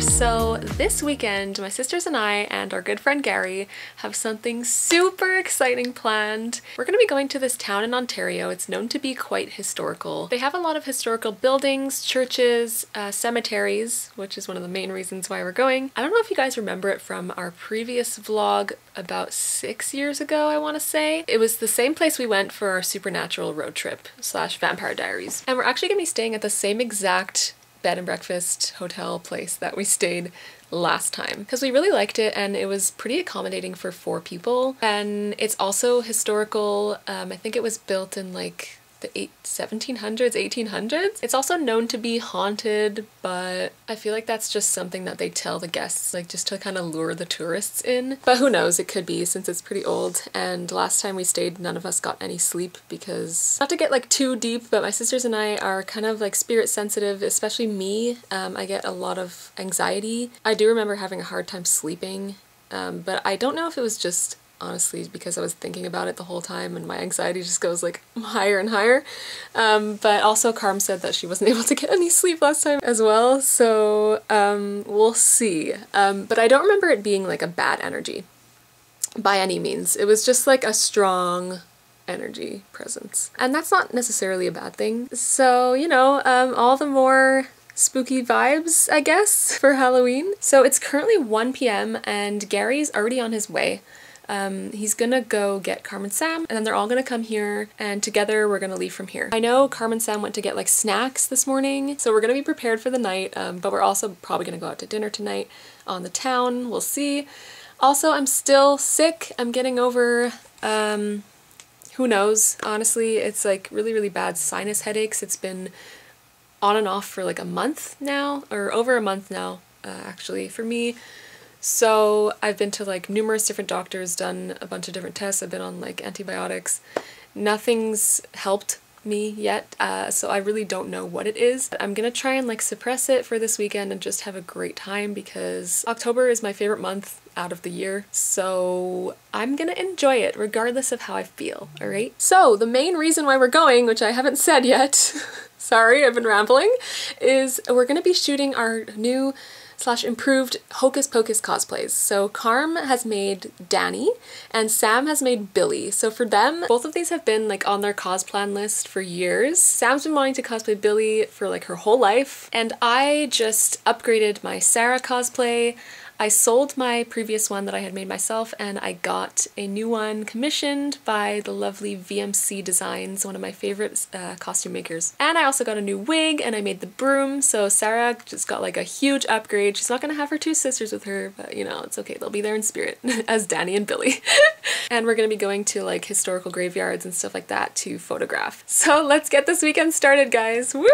So this weekend, my sisters and I and our good friend Gary have something super exciting planned. We're going to be going to this town in Ontario. It's known to be quite historical. They have a lot of historical buildings, churches, uh, cemeteries, which is one of the main reasons why we're going. I don't know if you guys remember it from our previous vlog about six years ago, I want to say. It was the same place we went for our supernatural road trip slash vampire diaries. And we're actually going to be staying at the same exact bed and breakfast hotel place that we stayed last time because we really liked it and it was pretty accommodating for four people. And it's also historical um, i think it was built in like the eight, 1700s, 1800s. It's also known to be haunted, but I feel like that's just something that they tell the guests, like just to kind of lure the tourists in. But who knows, it could be since it's pretty old. And last time we stayed, none of us got any sleep because, not to get like too deep, but my sisters and I are kind of like spirit sensitive, especially me. Um, I get a lot of anxiety. I do remember having a hard time sleeping, um, but I don't know if it was just honestly because I was thinking about it the whole time and my anxiety just goes like higher and higher. Um, but also Carm said that she wasn't able to get any sleep last time as well, so um, we'll see. Um, but I don't remember it being like a bad energy by any means. It was just like a strong energy presence. And that's not necessarily a bad thing. So, you know, um, all the more spooky vibes, I guess, for Halloween. So it's currently 1 p.m. and Gary's already on his way. Um, he's gonna go get Carmen Sam and then they're all gonna come here and together we're gonna leave from here. I know Carmen Sam went to get like snacks this morning so we're gonna be prepared for the night um, but we're also probably gonna go out to dinner tonight on the town. We'll see. Also, I'm still sick. I'm getting over, um, who knows, honestly. It's like really, really bad sinus headaches. It's been on and off for like a month now, or over a month now, uh, actually, for me. So I've been to like numerous different doctors, done a bunch of different tests. I've been on like antibiotics. Nothing's helped me yet, uh, so I really don't know what it is. But I'm gonna try and like suppress it for this weekend and just have a great time because October is my favorite month out of the year, so I'm gonna enjoy it regardless of how I feel, alright? So the main reason why we're going, which I haven't said yet, sorry I've been rambling, is we're gonna be shooting our new slash improved Hocus Pocus cosplays. So Carm has made Danny and Sam has made Billy. So for them, both of these have been like on their cos plan list for years. Sam's been wanting to cosplay Billy for like her whole life and I just upgraded my Sarah cosplay. I sold my previous one that I had made myself and I got a new one commissioned by the lovely VMC Designs, one of my favorite uh, costume makers. And I also got a new wig and I made the broom, so Sarah just got like a huge upgrade. She's not gonna have her two sisters with her, but you know, it's okay, they'll be there in spirit as Danny and Billy. and we're gonna be going to like historical graveyards and stuff like that to photograph. So let's get this weekend started, guys. Woo!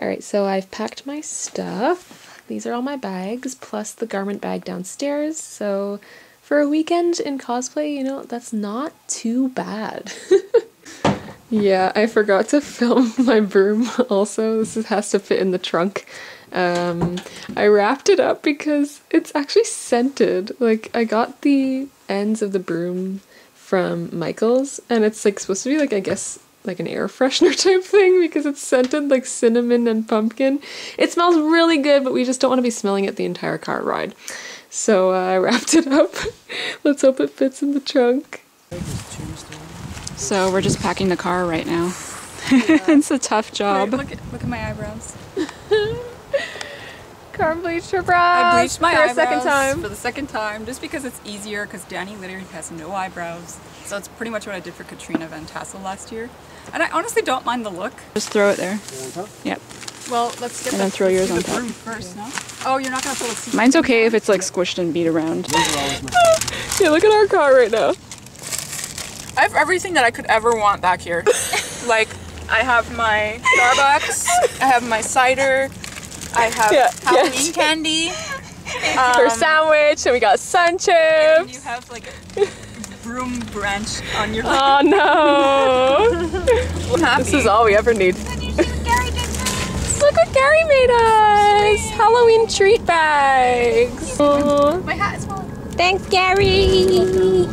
Alright, so I've packed my stuff. These are all my bags, plus the garment bag downstairs. So for a weekend in cosplay, you know, that's not too bad. yeah, I forgot to film my broom also. This has to fit in the trunk. Um, I wrapped it up because it's actually scented. Like, I got the ends of the broom from Michael's, and it's like supposed to be like, I guess, like an air freshener type thing because it's scented like cinnamon and pumpkin. It smells really good, but we just don't want to be smelling it the entire car ride. So uh, I wrapped it up. Let's hope it fits in the trunk. So we're just packing the car right now. Yeah. it's a tough job. Wait, look, at, look at my eyebrows. Carm bleached her brows. I bleached my for eyebrows a second time. for the second time, just because it's easier. Because Danny literally has no eyebrows, so it's pretty much what I did for Katrina Van Tassel last year. And I honestly don't mind the look. Just throw it there. Yep. Well, let's get and the, then throw yours on top. first, no? Oh, you're not gonna pull the Mine's okay if it's like squished and beat around. yeah, look at our car right now. I have everything that I could ever want back here. like, I have my Starbucks, I have my cider, I have yeah, Halloween yes. candy. Um, For sandwich, and we got sun chips. You have like a broom branch on your Oh no! this is all we ever need. Look what Gary made us! Halloween treat bags! My hat is falling. Thanks, Gary!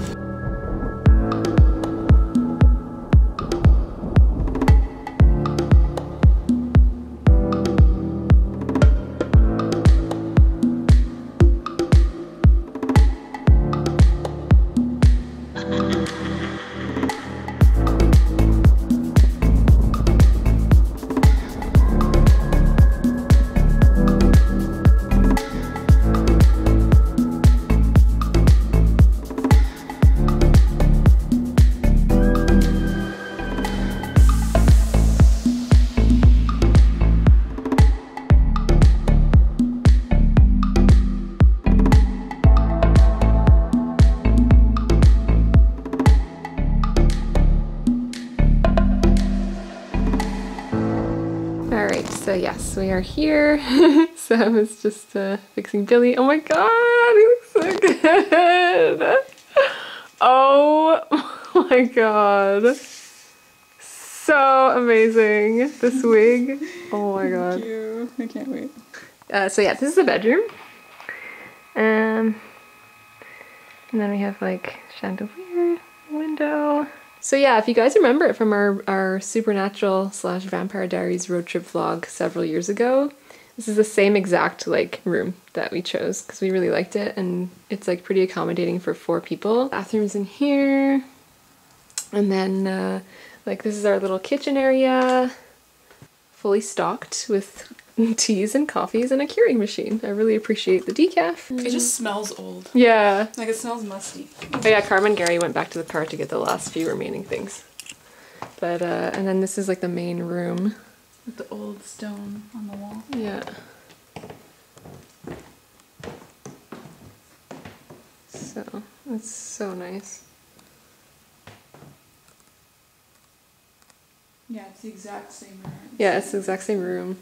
Yes, we are here. Sam is just uh, fixing Billy. Oh my god, he looks so good. Oh my god. So amazing. This wig. Oh my god. Thank you. I can't wait. Uh, so yeah, this is the bedroom. Um, and then we have like chandelier, window. So yeah, if you guys remember it from our, our Supernatural slash Vampire Diaries road trip vlog several years ago, this is the same exact like room that we chose because we really liked it and it's like pretty accommodating for four people. Bathrooms in here. And then uh, like this is our little kitchen area fully stocked with teas and coffees and a Keurig machine. I really appreciate the decaf. It just smells old. Yeah. Like it smells musty. Oh yeah, Carmen Gary went back to the car to get the last few remaining things. But uh and then this is like the main room. With the old stone on the wall. Yeah. So it's so nice. Yeah, it's the exact same room. Yeah, it's the exact same room.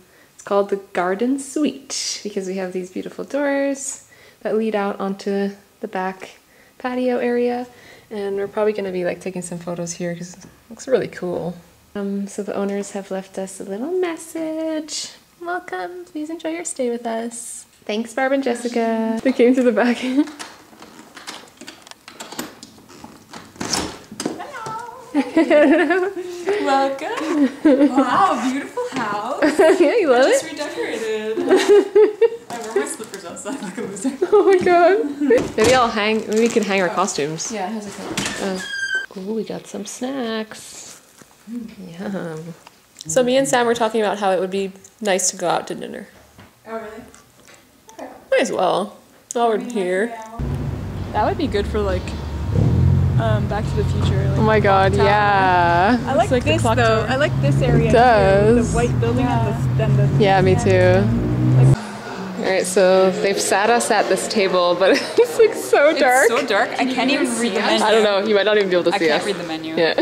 Called the Garden Suite because we have these beautiful doors that lead out onto the back patio area. And we're probably going to be like taking some photos here because it looks really cool. Um, so the owners have left us a little message. Welcome. Please enjoy your stay with us. Thanks, Barb and Jessica. They came to the back. Hello. Welcome. wow, beautiful house. yeah, you love Just it? redecorated. I wear my slippers outside like a loser. Oh my god. Maybe I'll hang, maybe we can hang our costumes. Yeah, it has a coat. Uh, oh, we got some snacks. Yum. So me and Sam were talking about how it would be nice to go out to dinner. Oh, really? Might as well. While we're here. That would be good for like um, Back to the Future. Like, Oh my god, tower. yeah. I like, like the this clock though. tower. I like this area. It too. does. The white building and the, and the Yeah, me too. Alright, so they've sat us at this table, but it's like so dark. It's so dark. I can't even read the menu. I don't know, you might not even be able to see. I can't us. read the menu. Yeah.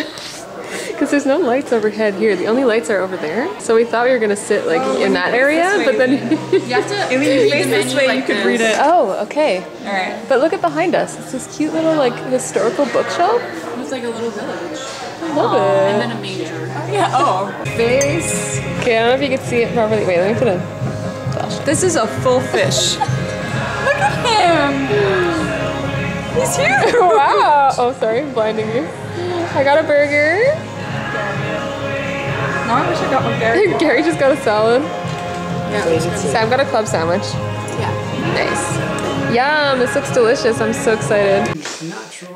Because there's no lights overhead here. The only lights are over there. So we thought we were gonna sit like oh, in that area, but then. You have to If you face this way, you could read it. oh, okay. All right. But look at behind us. It's this cute little like historical bookshelf. It's like a little village. I love And it. then a major. Yeah. Oh, face. Okay, I don't know if you can see it properly. Wait, let me put a flash. This is a full fish. Look at him. He's here. wow! Oh, sorry, I'm blinding you. I got a burger. Now I wish I got one there. Gary just got a salad. Yeah. Sam got a club sandwich. Yeah. Nice. Yum! This looks delicious. I'm so excited. Natural.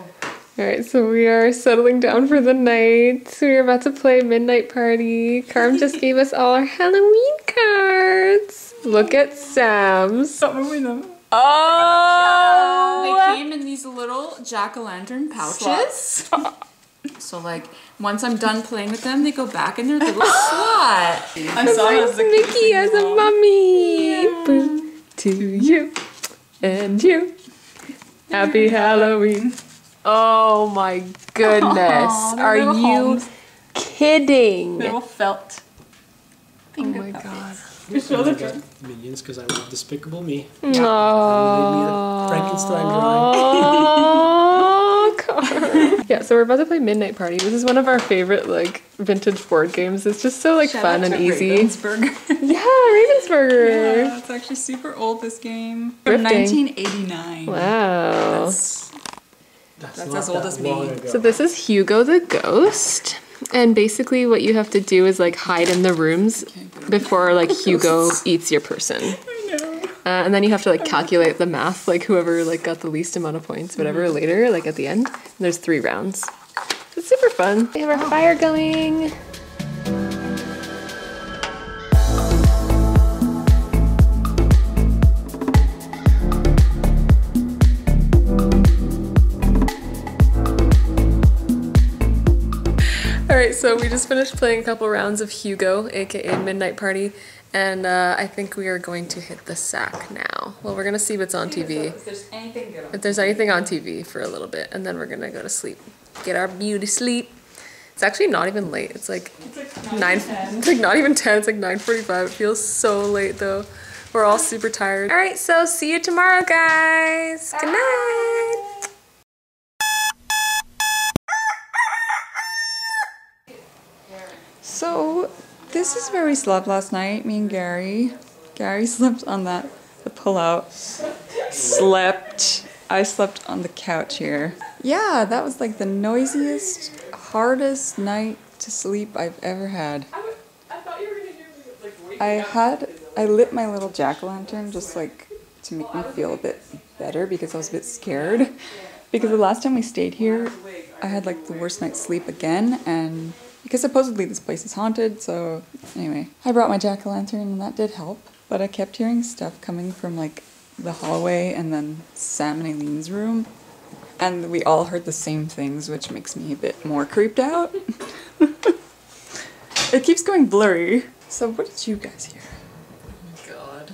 All right, so we are settling down for the night. We're about to play Midnight Party. Carm just gave us all our Halloween cards. Look at Sam's. Stop moving them. Oh! They came in these little jack-o'-lantern pouches. So like once I'm done playing with them, they go back in their little slot. I saw it as a Mickey as a mummy. Boo to you and you. Happy Halloween. Oh my goodness. Aw, they're Are you homes. kidding? Little felt. Oh my god. Show the drum. Minions because I love Despicable Me. Oh, Frankenstein drawing. Carm. yeah, so we're about to play Midnight Party. This is one of our favorite like vintage board games. It's just so like fun and easy. Ravensburger. Yeah, Ravensburger. yeah, it's actually super old. This game from Thrifting. 1989. Wow. That's, That's, That's as old that as me. So this is Hugo the Ghost. And basically what you have to do is like hide in the rooms before like Hugo eats your person. I know. Uh, and then you have to like calculate the math, like whoever like got the least amount of points, whatever, later, like at the end. There's three rounds. It's super fun. We have our fire going. All right, so we just finished playing a couple rounds of Hugo, aka Midnight Party, and uh, I think we are going to hit the sack now. Well, we're gonna see what's on TV. If there's anything good on If there's anything on TV for a little bit, and then we're gonna go to sleep, get our beauty sleep. It's actually not even late. It's like nine. It's like not even ten. It's like nine forty-five. It feels so late though. We're all super tired. All right, so see you tomorrow, guys. Good night. So, this is where we slept last night, me and Gary. Gary slept on that, the pullout. Slept. I slept on the couch here. Yeah, that was like the noisiest, hardest night to sleep I've ever had. I had, I lit my little jack o' lantern just like to make me feel a bit better because I was a bit scared. Because the last time we stayed here, I had like the worst night's sleep again, and because supposedly this place is haunted, so anyway, I brought my jack o' lantern and that did help. But I kept hearing stuff coming from like the hallway and then Sam and Eileen's room, and we all heard the same things, which makes me a bit more creeped out. it keeps going blurry. So, what did you guys hear? Oh my god.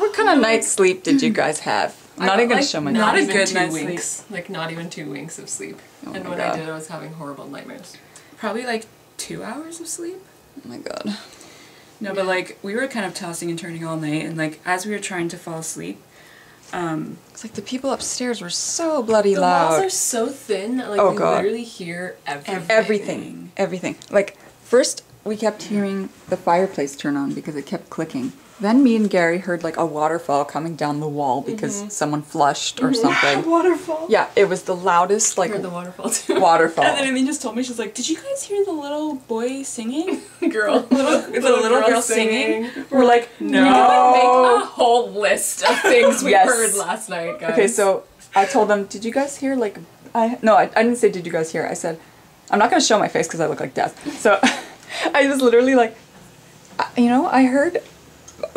What kind of night's sleep did you guys have? I'm not even gonna Like, show my Not face. even good two night's sleep. winks. Like not even two winks of sleep. Oh and my when God. I did, I was having horrible nightmares. Probably like two hours of sleep. Oh my god. No, but like we were kind of tossing and turning all night, and like as we were trying to fall asleep, um, It's like the people upstairs were so bloody The loud. The walls are so thin that like Oh, we God. literally hear everything. everything. Everything. Like, first we kept hearing the fireplace turn on because it kept clicking. Then me and Gary heard like a waterfall coming down the wall because mm-hmm. someone flushed or something. waterfall. Yeah, it was the loudest like Heard the waterfall too. waterfall. And then Eileen just told me she's like, "Did you guys hear the little boy singing? girl. Little, the little, girl, singing?" We're like, "No." We Make a whole list of things we Yes. heard last night, guys. Okay, so I told them, did you guys hear like I no, I, I didn't say did you guys hear. I said I'm not gonna show my face because I look like death. So I was literally like, I- you know, I heard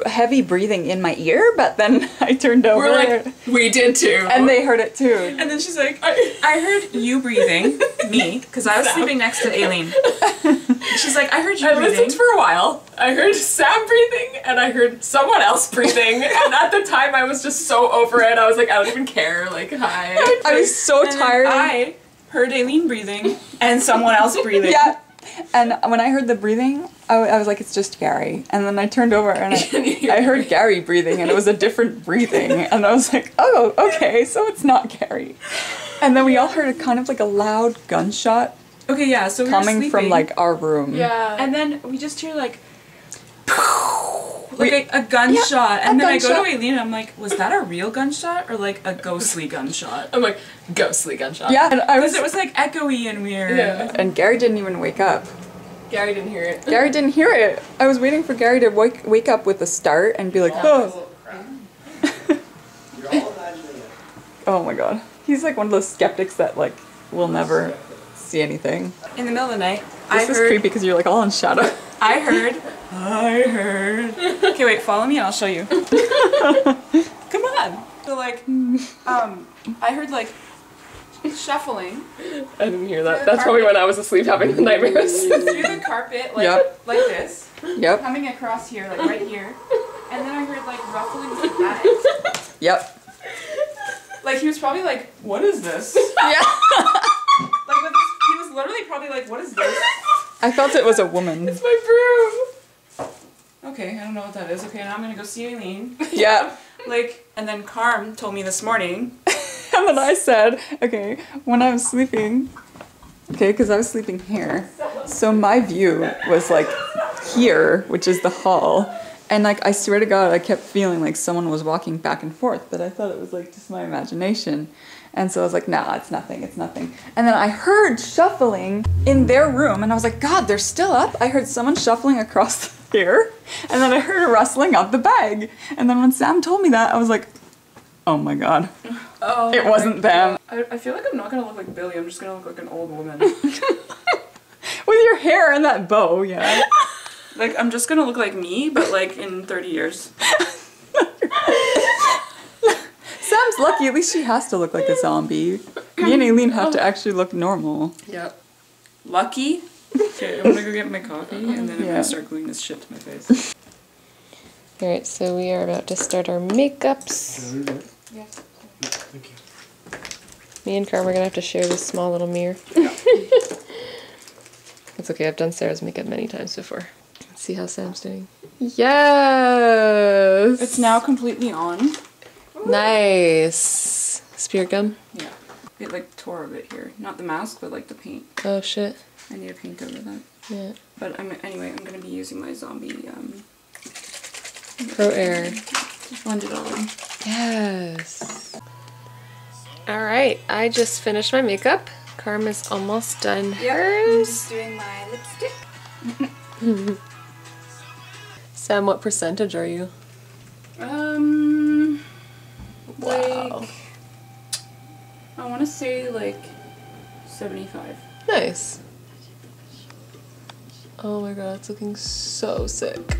heavy breathing in my ear, but then I turned over we're like, we did too. and they heard it too. And then she's like, I, I heard you breathing, me, because I was sleeping next to Aileen. She's like, I heard you I breathing. listened for a while. I heard Sam breathing and I heard someone else breathing. and at the time, I was just so over it. I was like, I don't even care. Like, hi. I was so And tired. I heard Aileen breathing and someone else breathing. yeah. And when I heard the breathing, I, w- I was like, it's just Gary. And then I turned over and I, I heard Gary breathing, and it was a different breathing. And I was like, oh, okay, so it's not Gary. And then we all heard a kind of like a loud gunshot Okay, yeah. So we were coming from like our room. Yeah. and then we just hear like. Like a, a gunshot, and a then I go to Aileen and I'm like, was that a real gunshot or like a ghostly gunshot? I'm like, ghostly gunshot. Yeah, and I was. Because it was like echoey and weird. Yeah. And Gary didn't even wake up. Gary didn't hear it. Gary didn't hear it. I was waiting for Gary to wake wake up with a start and be like, oh, oh my god. He's like one of those skeptics that like will never see anything. In the middle of the night, I This is heard. creepy because you're like all in shadow. I heard. I heard. Okay, wait. Follow me. and I'll show you. Come on. So like, um, I heard like shuffling I didn't hear that. That's probably when I was asleep having the nightmares. through the carpet, like Yep. like this, Yep. coming across here, like right here, and then I heard like ruffling like that. Yep. Like he was probably like, "What is this?" Yeah. Like with this, he was literally probably like, "What is this?" I felt it was a woman. It's my broom. Okay, I don't know what that is. Okay, now I'm gonna go see Aileen. Yeah. Like, and then Carm told me this morning. And then I said, okay, when I was sleeping, okay, because I was sleeping here, so my view was like here, which is the hall. And like, I swear to God, I kept feeling like someone was walking back and forth, but I thought it was like just my imagination. And so I was like, nah, it's nothing, it's nothing. And then I heard shuffling in their room, and I was like, God, they're still up. I heard someone shuffling across here, and then I heard a rustling of the bag. And then when Sam told me that, I was like, oh my God, Oh. it wasn't them. I, I feel like I'm not gonna look like Billy. I'm just gonna look like an old woman. With your hair and that bow, yeah. like I'm just gonna look like me, but like in 30 years. Sam's lucky, at least she has to look like a zombie. Me and Aileen have to oh. actually look normal. Yep. Lucky. Okay, I'm gonna go get my coffee and then I'm Yeah. gonna start gluing this shit to my face. Alright, so we are about to start our makeups. Yes. Me and Carm are gonna have to share this small little mirror. It's okay, I've done Sarah's makeup many times before. Let's see how Sam's doing. Yes! It's now completely on. Nice. Spirit gum? Yeah. It like tore a bit here. Not the mask, but like the paint. Oh shit. I need to paint over that. Yeah. But I'm anyway. I'm gonna be using my zombie um, ProAiir. Just blend it all in. Yes. Alright, I just finished my makeup. Karma's almost done hers. doing my lipstick. Sam, what percentage are you? Um, Wow. like I want to say like seventy-five. Nice. Oh my god, it's looking so sick.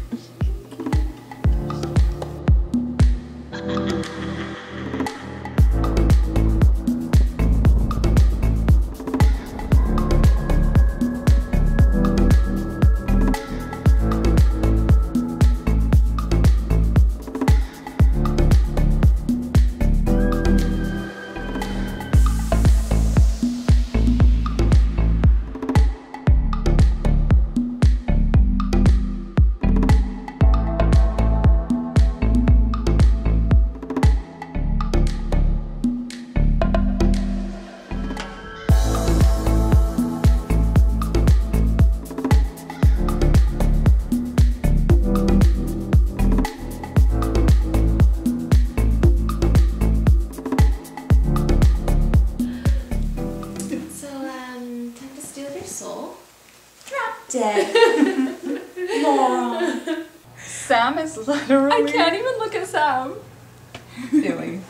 Feeling.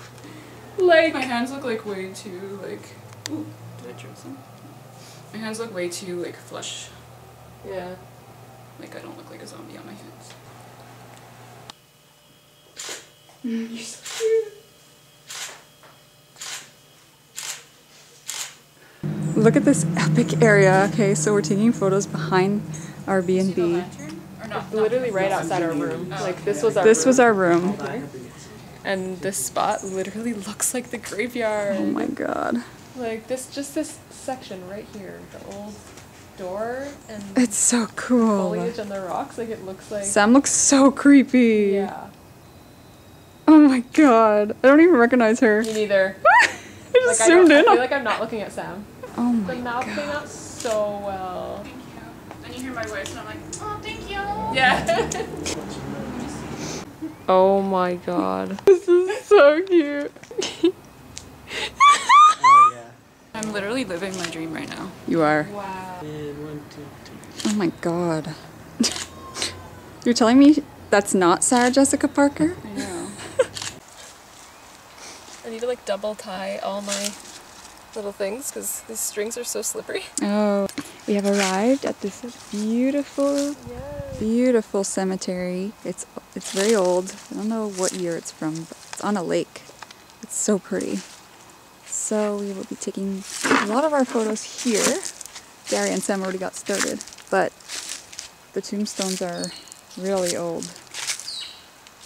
Like, My hands look like way too like. Ooh, did I drip some? My hands look way too like flush. yeah. Like I don't look like a zombie on my hands. You're so cute. Look at this epic area. Okay, so we're taking photos behind our B&B. Literally right outside our room. Oh, like, this was our This room. was our room. And this spot literally looks like the graveyard. Oh my god. Like, this, just this section right here. The old door and It's so cool. foliage on the rocks. Like, it looks like. Sam looks so creepy. Yeah. Oh my god. I don't even recognize her. Me neither. I just I, zoomed don't, I in feel like I'm not looking at Sam. oh my The mouth god. came out so well. Thank you. And you hear my voice and I'm like, oh, thank you. Yeah. oh my god. This is so cute. Oh yeah. I'm literally living my dream right now. You are. Wow. And one, two, three. Oh my god. You're telling me that's not Sarah Jessica Parker? I know. I need to like double tie all my little things because these strings are so slippery. Oh. We have arrived at this beautiful, beautiful cemetery. It's it's very old. I don't know what year it's from, but it's on a lake. It's so pretty. So we will be taking a lot of our photos here. Gary and Sam already got started, but the tombstones are really old.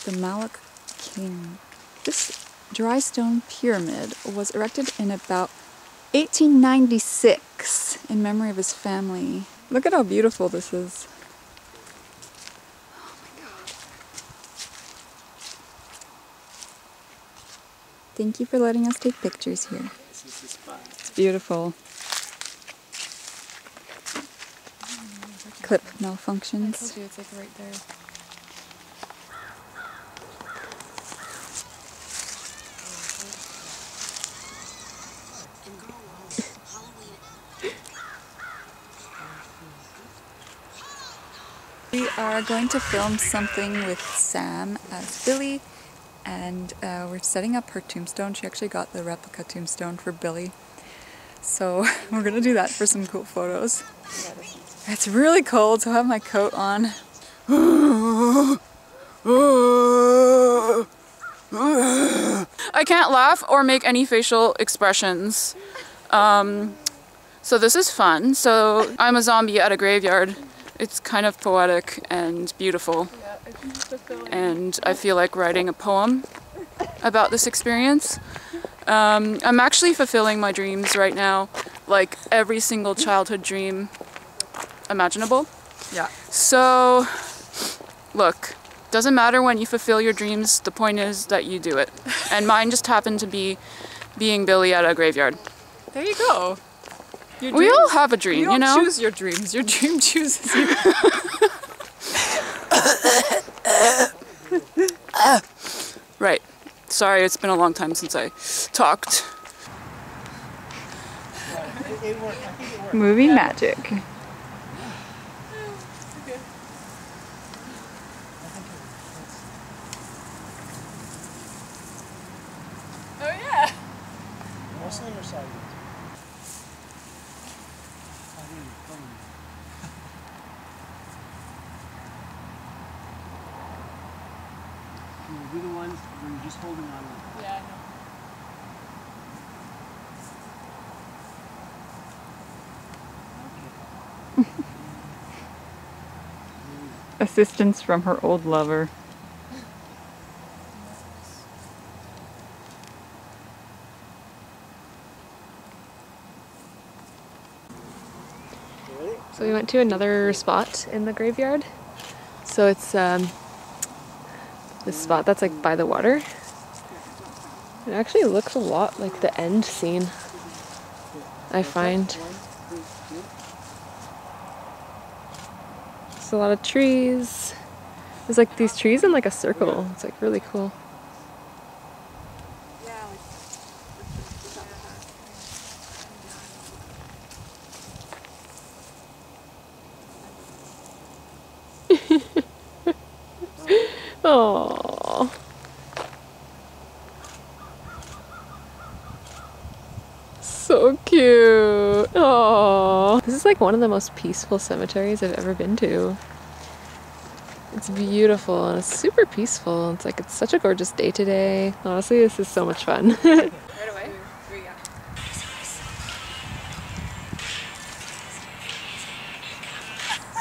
The Malak King. This dry stone pyramid was erected in about 1896 in memory of his family. Look at how beautiful this is. Oh my god. Thank you for letting us take pictures here. It's beautiful. Clip malfunctions. you it's like right there. We are going to film something with Sam as Billy, and uh, we're setting up her tombstone. She actually got the replica tombstone for Billy. So we're gonna do that for some cool photos. It's really cold, so I have my coat on. I can't laugh or make any facial expressions. Um, so this is fun. So I'm a zombie at a graveyard. It's kind of poetic and beautiful. Yeah, it's fulfilling. and I feel like writing a poem about this experience. Um, I'm actually fulfilling my dreams right now, like every single childhood dream imaginable. Yeah. So, look, doesn't matter when you fulfill your dreams. The point is that you do it. And mine just happened to be being Billy at a graveyard. There you go. Your We all have a dream, you you, know. choose your dreams. Your dream chooses you. Right. Sorry, it's been a long time since I talked. It worked. I think it worked. Movie magic. Oh yeah. Muslim or Saudi? Saudi, probably. You will do the ones where you're just holding on. Yeah. Assistance from her old lover. So we went to another spot in the graveyard. So it's um, this spot that's like by the water. It actually looks a lot like the end scene. I find. A lot of trees. There's like these trees in like a circle. It's like really cool. Oh. So cute. Oh. This is like one of the most peaceful cemeteries I've ever been to. It's beautiful and it's super peaceful. It's like it's such a gorgeous day today. Honestly, this is so much fun.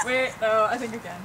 Wait, no, I think again.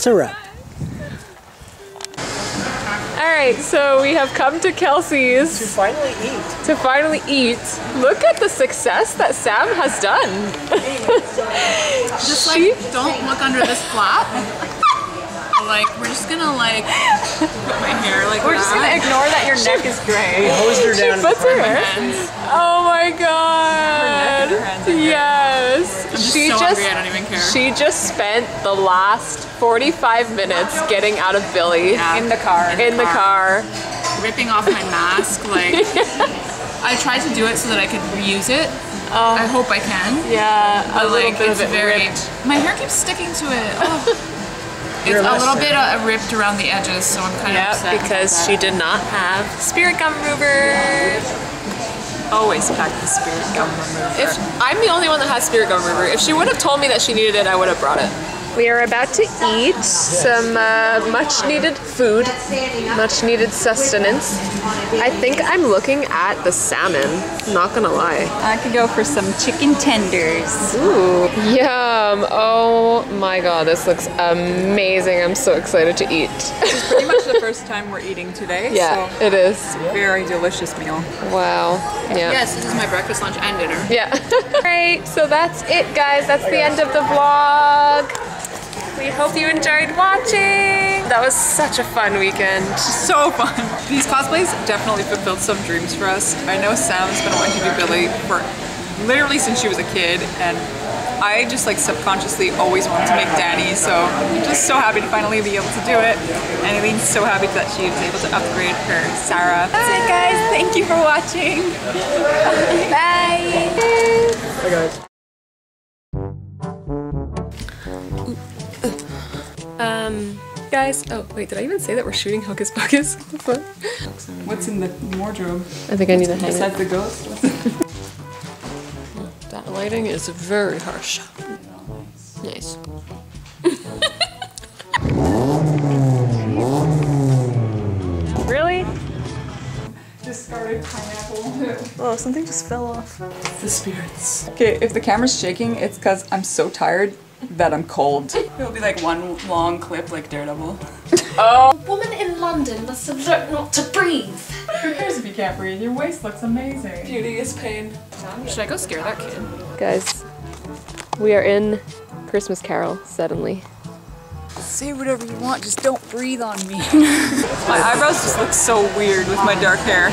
That's a wrap. Alright, so we have come to Kelsey's To finally eat. to finally eat. Look at the success that Sam has done. Just She- like, don't look under this flap. Like, we're just gonna like put my hair like We're just gonna ignore that your neck is gray. Hosed her down. in the Puts her hair. Oh my god. and her hands Yes. I'm just she so just hungry, I don't even care. she just spent the last 45 minutes getting out of Billy Yeah. In the car. in the car. ripping off my mask. Like, I tried to do it so that I could reuse it. Oh. I hope I can. Yeah, a But little like, bit it's of it very. ripped. My hair keeps sticking to it. Oh. It's a little bit uh, ripped around the edges, so I'm kind of Yeah, upset. because she did not have spirit gum remover. Always pack the spirit gum remover. If I'm the only one that has spirit gum remover, if she would have told me that she needed it, I would have brought it. We are about to eat some uh, much needed food, much needed sustenance. I think I'm looking at the salmon, not gonna lie. I could go for some chicken tenders. Ooh, yum. Oh my god, this looks amazing. I'm so excited to eat. Pretty much the first time we're eating today. yeah, So it is. very delicious meal. Wow. Yeah. Yes, this is my breakfast, lunch, and dinner. Yeah. Alright, so that's it, guys. That's the end of the vlog. We hope you enjoyed watching. That was such a fun weekend. So fun. These cosplays definitely fulfilled some dreams for us. I know Sam's been wanting to do Billy for literally since she was a kid, and I just like subconsciously always wanted to make Danny. So I'm just so happy to finally be able to do it. And Eileen's so happy that she was able to upgrade her Sarah. That's it, guys. Thank you for watching. Bye. Hi guys. Um, guys, oh wait, did I even say that we're shooting Hocus Pocus? What's in the wardrobe? I think I need to hang Besides it. the ghost? That lighting is very harsh. Nice. really? Discarded pineapple. Oh, something just fell off. the spirits. Okay, if the camera's shaking, it's because I'm so tired that I'm cold. It'll be like one long clip like Daredevil. Oh. A woman in London must have learnt not to breathe. Who cares if you can't breathe? Your waist looks amazing. Beauty is pain. Should I go scare that kid? Guys, we are in Christmas Carol suddenly. Say whatever you want, just don't breathe on me. my eyebrows just look so weird with my dark hair.